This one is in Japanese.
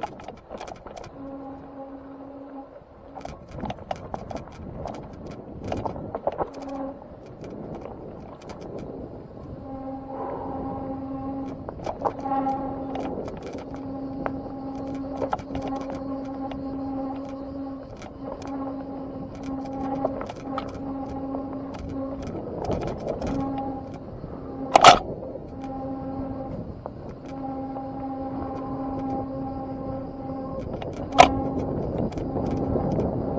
you どうも。